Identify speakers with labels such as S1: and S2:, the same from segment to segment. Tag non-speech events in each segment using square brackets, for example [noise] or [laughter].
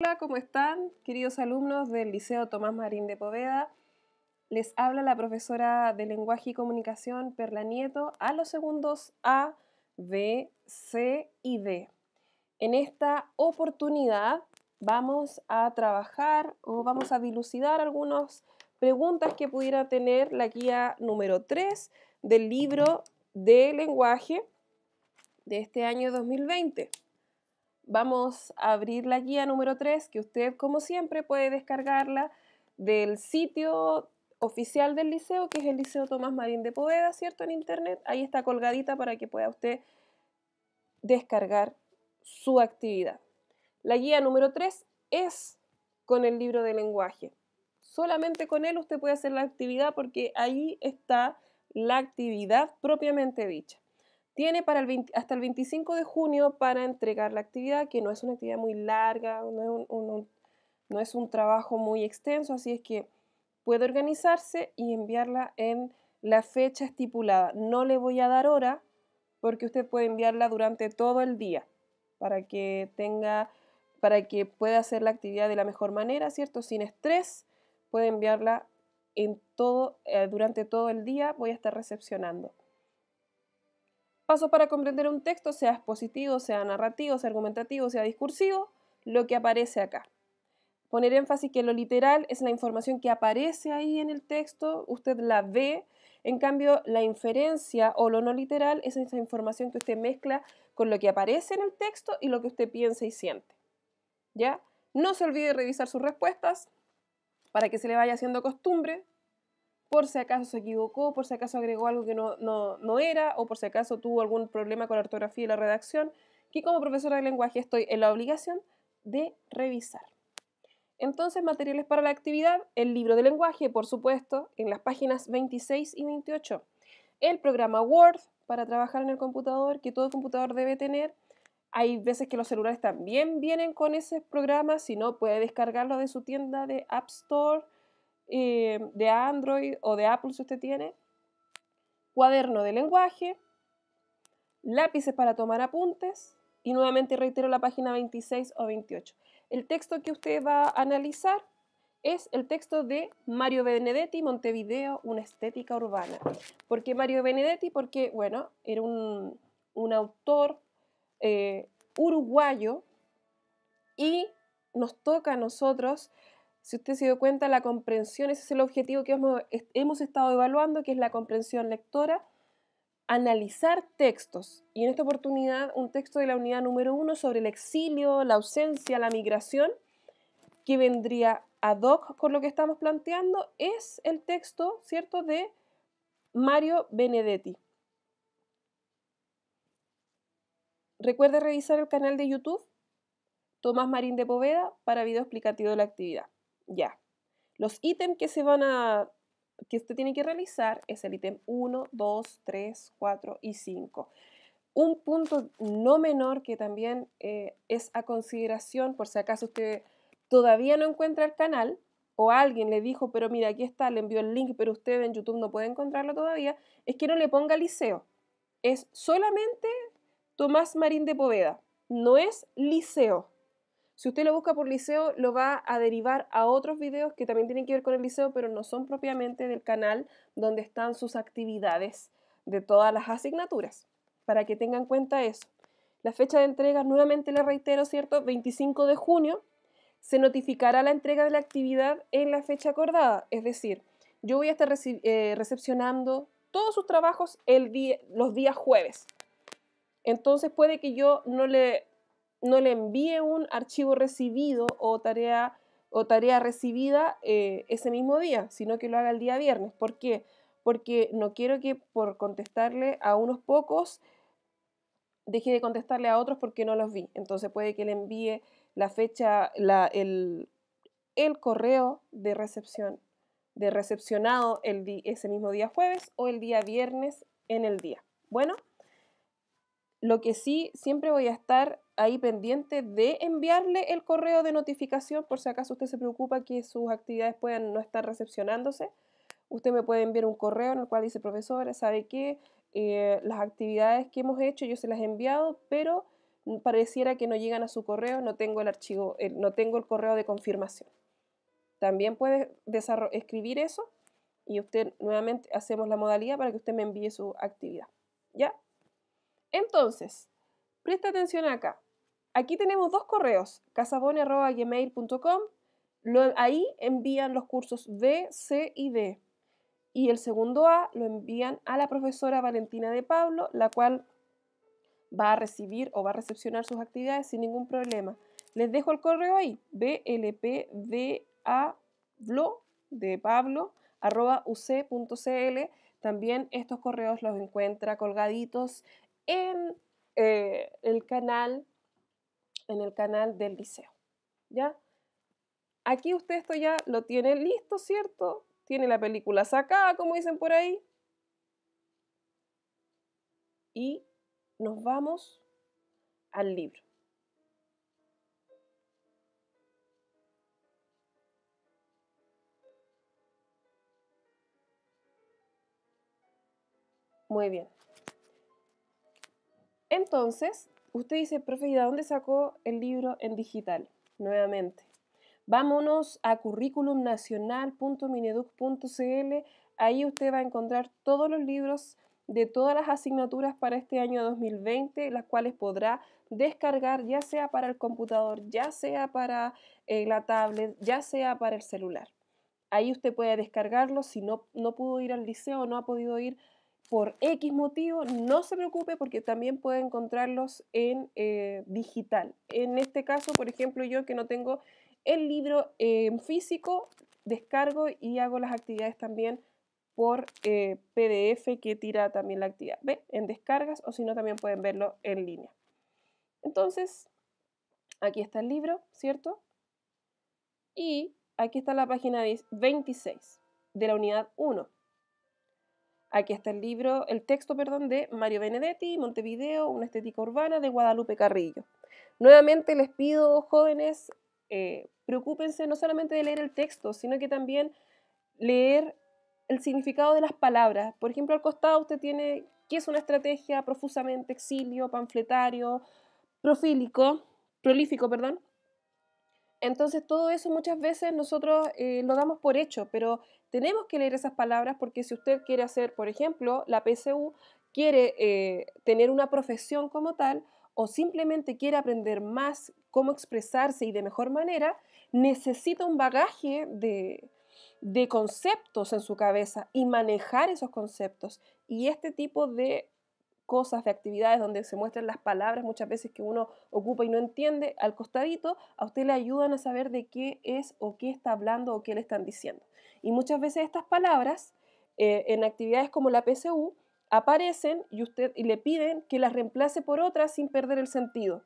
S1: Hola, ¿cómo están, queridos alumnos del Liceo Tomás Marín de Poveda? Les habla la profesora de Lenguaje y Comunicación Perla Nieto a los segundos A, B, C y D. En esta oportunidad vamos a trabajar o vamos a dilucidar algunas preguntas que pudiera tener la guía número 3 del libro de lenguaje de este año 2020. Vamos a abrir la guía número 3 que usted, como siempre, puede descargarla del sitio oficial del liceo, que es el Liceo Tomás Marín de Poveda, ¿cierto? En internet. Ahí está colgadita para que pueda usted descargar su actividad. La guía número 3 es con el libro de lenguaje. Solamente con él usted puede hacer la actividad porque ahí está la actividad propiamente dicha. Tiene para hasta el 25 de junio para entregar la actividad, que no es una actividad muy larga, no es un, no es un trabajo muy extenso, así es que puede organizarse y enviarla en la fecha estipulada. No le voy a dar hora porque usted puede enviarla durante todo el día para que tenga, para que pueda hacer la actividad de la mejor manera, ¿cierto? Sin estrés, puede enviarla en todo, eh, durante todo el día, voy a estar recepcionando. Paso para comprender un texto, sea expositivo, sea narrativo, sea argumentativo, sea discursivo, lo que aparece acá. Poner énfasis que lo literal es la información que aparece ahí en el texto, usted la ve, en cambio la inferencia o lo no literal es esa información que usted mezcla con lo que aparece en el texto y lo que usted piensa y siente. ¿Ya? No se olvide revisar sus respuestas para que se le vaya haciendo costumbre, por si acaso se equivocó, por si acaso agregó algo que no, no, no era o por si acaso tuvo algún problema con la ortografía y la redacción, que como profesora de lenguaje estoy en la obligación de revisar. Entonces, materiales para la actividad, el libro de lenguaje, por supuesto, en las páginas 26 y 28. El programa Word para trabajar en el computador, que todo computador debe tener. Hay veces que los celulares también vienen con ese programa, si no, puede descargarlo de su tienda de App Store, eh, de Android o de Apple si usted tiene. Cuaderno de lenguaje, lápices para tomar apuntes y nuevamente reitero la página 26 o 28. El texto que usted va a analizar es el texto de Mario Benedetti, Montevideo, una estética urbana. ¿Por qué Mario Benedetti? Porque, bueno, era un, autor eh, uruguayo y nos toca a nosotros, si usted se dio cuenta, la comprensión, ese es el objetivo que hemos, estado evaluando, que es la comprensión lectora, analizar textos. Y en esta oportunidad, un texto de la unidad número uno sobre el exilio, la ausencia, la migración, que vendría ad hoc con lo que estamos planteando, es el texto, ¿cierto?, de Mario Benedetti. Recuerde revisar el canal de YouTube Tomás Marín de Poveda para video explicativo de la actividad. Ya. Los ítems que se van a que usted tiene que realizar es el ítem 1, 2, 3, 4 y 5. Un punto no menor que también eh, es a consideración, por si acaso usted todavía no encuentra el canal o alguien le dijo, pero mira, aquí está, le envió el link, pero usted en YouTube no puede encontrarlo todavía, es que no le ponga liceo. Es solamente Tomás Marín de Poveda, no es liceo. Si usted lo busca por liceo, lo va a derivar a otros videos que también tienen que ver con el liceo, pero no son propiamente del canal donde están sus actividades de todas las asignaturas, para que tengan en cuenta eso. La fecha de entrega, nuevamente le reitero, ¿cierto? 25 de junio, se notificará la entrega de la actividad en la fecha acordada, es decir, yo voy a estar eh, recepcionando todos sus trabajos el día, los días jueves. Entonces puede que yo no le no le envíe un archivo recibido o tarea, o tarea recibida eh, ese mismo día, sino que lo haga el día viernes. ¿Por qué? Porque no quiero que por contestarle a unos pocos deje de contestarle a otros porque no los vi. Entonces puede que le envíe la fecha, el, correo de recepción, de recepcionado el ese mismo día jueves o el día viernes en el día. Bueno, lo que sí, siempre voy a estar ahí pendiente de enviarle el correo de notificación por si acaso usted se preocupa que sus actividades puedan no estar recepcionándose. Usted me puede enviar un correo en el cual dice, profesora, ¿sabe qué? Eh, las actividades que hemos hecho yo se las he enviado, pero pareciera que no llegan a su correo, no tengo el archivo, no tengo el correo de confirmación. También puede escribir eso y usted nuevamente hacemos la modalidad para que usted me envíe su actividad. ¿Ya? Entonces, presta atención acá. Aquí tenemos dos correos, casabone.gmail.com. Ahí envían los cursos B, C y D. Y el segundo A lo envían a la profesora Valentina de Pablo, la cual va a recibir o va a recepcionar sus actividades sin ningún problema. Les dejo el correo ahí, blpdavlo de Pablo. También estos correos los encuentra colgaditos en eh, el canal en el canal del liceo. ¿Ya? Aquí usted esto ya lo tiene listo, ¿cierto? Tiene la película sacada, como dicen por ahí. Y nos vamos al libro. Muy bien. Entonces, usted dice, profe, ¿y de dónde sacó el libro en digital? Nuevamente. Vámonos a curriculumnacional.mineduc.cl. Ahí usted va a encontrar todos los libros de todas las asignaturas para este año 2020, las cuales podrá descargar ya sea para el computador, ya sea para eh, la tablet, ya sea para el celular. Ahí usted puede descargarlo si no, no pudo ir al liceo, no ha podido ir por X motivo, no se preocupe porque también puede encontrarlos en eh, digital. En este caso, por ejemplo, yo que no tengo el libro en físico, descargo y hago las actividades también por eh, PDF que tira también la actividad. ¿Ve? En descargas o si no también pueden verlo en línea. Entonces, aquí está el libro, ¿cierto? Y aquí está la página 26 de la unidad 1. Aquí está el libro, el texto, perdón, de Mario Benedetti, Montevideo, una estética urbana de Guadalupe Carrillo. Nuevamente les pido, jóvenes, eh, preocúpense no solamente de leer el texto, sino que también leer el significado de las palabras. Por ejemplo, al costado usted tiene qué es una estrategia profusamente exilio, panfletario, profílico, prolífico, perdón. Entonces todo eso muchas veces nosotros eh, lo damos por hecho, pero tenemos que leer esas palabras porque si usted quiere hacer, por ejemplo, la PSU, quiere eh, tener una profesión como tal o simplemente quiere aprender más cómo expresarse y de mejor manera, necesita un bagaje de, de conceptos en su cabeza y manejar esos conceptos. Y este tipo de cosas, de actividades donde se muestran las palabras muchas veces que uno ocupa y no entiende, al costadito, a usted le ayudan a saber de qué es o qué está hablando o qué le están diciendo. Y muchas veces estas palabras eh, en actividades como la PSU aparecen y usted y le piden que las reemplace por otras sin perder el sentido.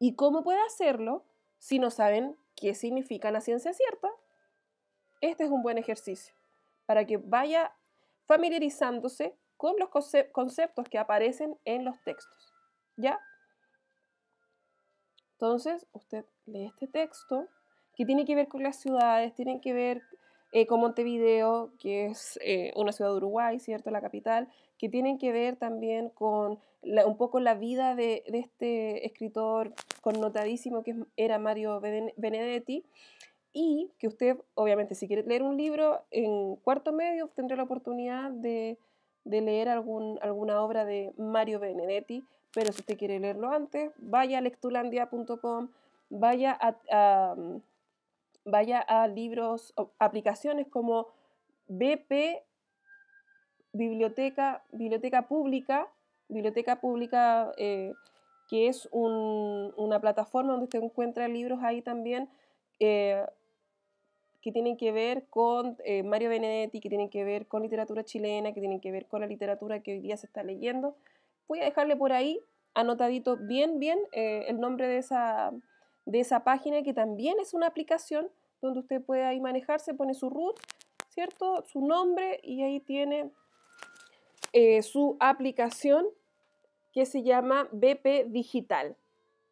S1: ¿Y cómo puede hacerlo si no saben qué significa la ciencia cierta? Este es un buen ejercicio para que vaya familiarizándose con los conceptos que aparecen en los textos. ¿Ya? Entonces, usted lee este texto que tiene que ver con las ciudades, tiene que ver eh, con Montevideo, que es eh, una ciudad de Uruguay, ¿cierto? La capital, que tienen que ver también con un poco la vida de, de, este escritor connotadísimo que era Mario Benedetti, y que usted, obviamente, si quiere leer un libro en cuarto medio, tendrá la oportunidad de de leer algún, alguna obra de Mario Benedetti, pero si usted quiere leerlo antes, vaya a lectulandia.com, vaya a, mm, vaya a libros, aplicaciones como BP, Biblioteca, Biblioteca Pública, Biblioteca Pública, eh, que es una plataforma donde usted encuentra libros ahí también. Eh, que tienen que ver con eh, Mario Benedetti, que tienen que ver con literatura chilena, que tienen que ver con la literatura que hoy día se está leyendo. Voy a dejarle por ahí anotadito bien, bien eh, el nombre de esa, de esa página, que también es una aplicación donde usted puede ahí manejarse, pone su root, ¿cierto? Su nombre y ahí tiene eh, su aplicación que se llama BP Digital,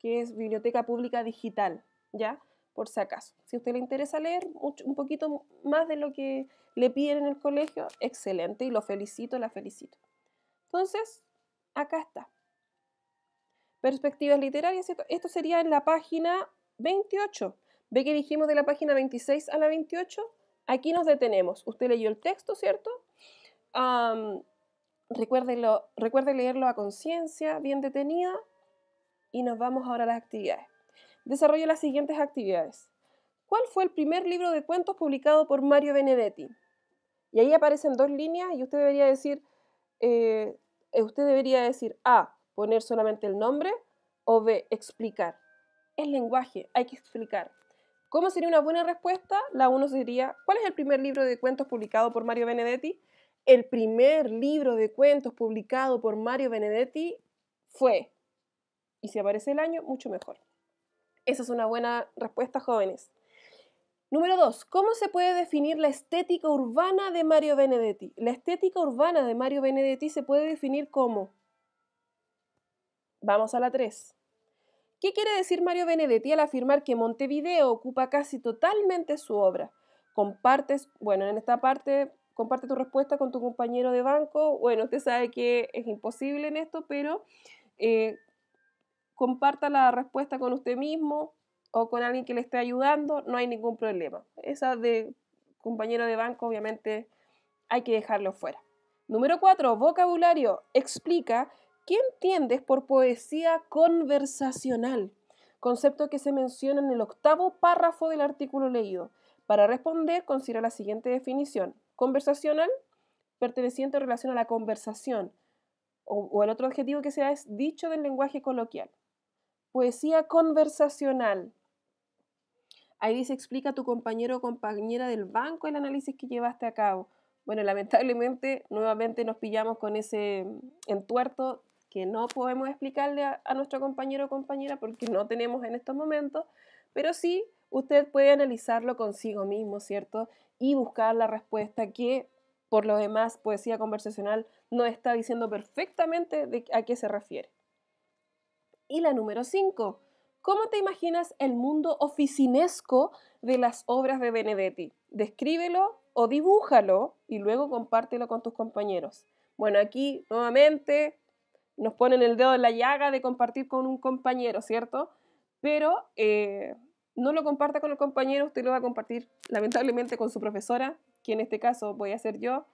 S1: que es Biblioteca Pública Digital, ¿ya? Por si acaso. Si usted le interesa leer un poquito más de lo que le piden en el colegio, excelente y lo felicito, la felicito. Entonces, acá está. Perspectivas literarias, esto sería en la página 28. ¿Ve que dijimos de la página 26 a la 28? Aquí nos detenemos. Usted leyó el texto, ¿cierto? recuerde leerlo a conciencia, bien detenida, y nos vamos ahora a las actividades. Desarrolla las siguientes actividades. ¿Cuál fue el primer libro de cuentos publicado por Mario Benedetti? Y ahí aparecen dos líneas y usted debería decir, eh, usted debería decir A, poner solamente el nombre, o B, explicar. El lenguaje, hay que explicar. ¿Cómo sería una buena respuesta? La uno sería, ¿cuál es el primer libro de cuentos publicado por Mario Benedetti? El primer libro de cuentos publicado por Mario Benedetti fue, y si aparece el año, mucho mejor. Esa es una buena respuesta, jóvenes. Número dos, ¿cómo se puede definir la estética urbana de Mario Benedetti? La estética urbana de Mario Benedetti se puede definir como... Vamos a la 3. ¿Qué quiere decir Mario Benedetti al afirmar que Montevideo ocupa casi totalmente su obra? Compartes, bueno, en esta parte, comparte tu respuesta con tu compañero de banco. Bueno, usted sabe que es imposible en esto, pero eh, comparta la respuesta con usted mismo, o con alguien que le esté ayudando, no hay ningún problema. Esa de compañero de banco, obviamente, hay que dejarlo fuera. Número 4. Vocabulario. Explica qué entiendes por poesía conversacional, concepto que se menciona en el octavo párrafo del artículo leído. Para responder, considera la siguiente definición. Conversacional, perteneciente en relación a la conversación, o, o el otro adjetivo que sea es dicho del lenguaje coloquial. Poesía conversacional, Ahí dice, explica a tu compañero o compañera del banco el análisis que llevaste a cabo. Bueno, [laughs] lamentablemente, nuevamente nos pillamos con ese entuerto que no podemos explicarle a, nuestro compañero o compañera porque no tenemos en estos momentos, pero sí usted puede analizarlo consigo mismo, ¿cierto? Y buscar la respuesta que, por lo demás, poesía conversacional no está diciendo perfectamente a qué se refiere. Y la número 5, ¿Cómo te imaginas el mundo oficinesco de las obras de Benedetti? Descríbelo o dibújalo y luego compártelo con tus compañeros. Bueno, aquí nuevamente nos ponen el dedo en la llaga de compartir con un compañero, ¿cierto? Pero eh, no lo comparta con el compañero, usted lo va a compartir lamentablemente con su profesora, que en este caso voy a ser yo.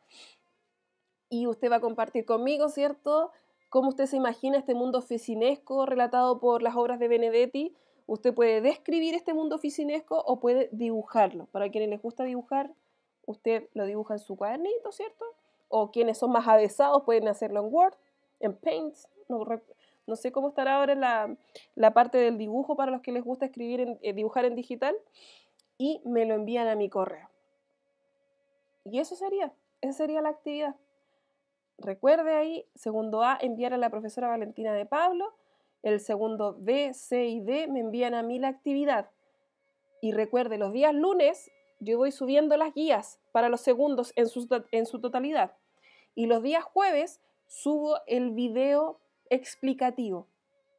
S1: Y usted va a compartir conmigo, ¿cierto? Cómo usted se imagina este mundo oficinesco relatado por las obras de Benedetti. Usted puede describir este mundo oficinesco o puede dibujarlo. Para quienes les gusta dibujar, usted lo dibuja en su cuadernito, ¿cierto? O quienes son más avesados pueden hacerlo en Word, en Paint. No, sé cómo estará ahora la, la, parte del dibujo para los que les gusta escribir en, eh, dibujar en digital. Y me lo envían a mi correo. Y eso sería, esa sería la actividad. Recuerde ahí, segundo A, enviar a la profesora Valentina de Pablo. El segundo B, C y D me envían a mí la actividad. Y recuerde, los días lunes yo voy subiendo las guías para los segundos en su, en su totalidad. Y los días jueves subo el video explicativo.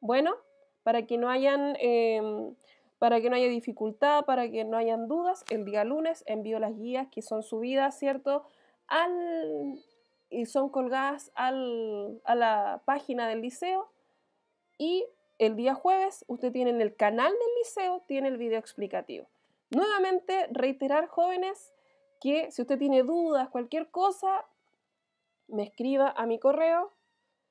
S1: Bueno, para que no hayan... Em, para que no haya dificultad, para que no hayan dudas, el día lunes envío las guías que son subidas, ¿cierto? Al, y son colgadas a la página del liceo y el día jueves usted tiene en el canal del liceo, tiene el video explicativo. Nuevamente, reiterar jóvenes que si usted tiene dudas, cualquier cosa, me escriba a mi correo.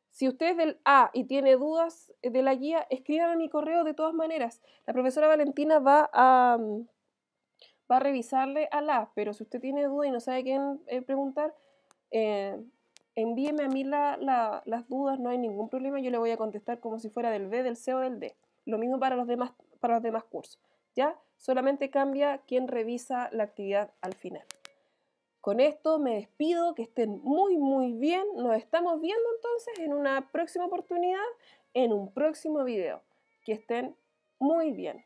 S1: Si usted es del A y tiene dudas de la guía, escríbame a mi correo de todas maneras. La profesora Valentina va a, va a revisarle al A, pero si usted tiene dudas y no sabe quién eh, preguntar, eh, envíeme a mí las dudas, no hay ningún problema, yo le voy a contestar como si fuera del B, del C o del D. Lo mismo para los demás, para los demás cursos. ¿Ya? Solamente cambia quien revisa la actividad al final. Con esto me despido, que estén muy muy bien. Nos estamos viendo entonces en una próxima oportunidad, en un próximo video. Que estén muy bien.